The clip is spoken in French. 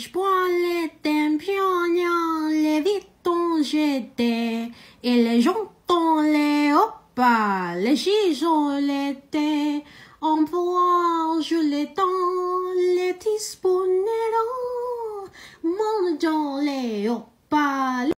Je prends les champignons, les vitons jetés, et les jantons, les hoppas, les gisons, les thés. On prend, je les tends, les tisponnerons, mon les hoppas.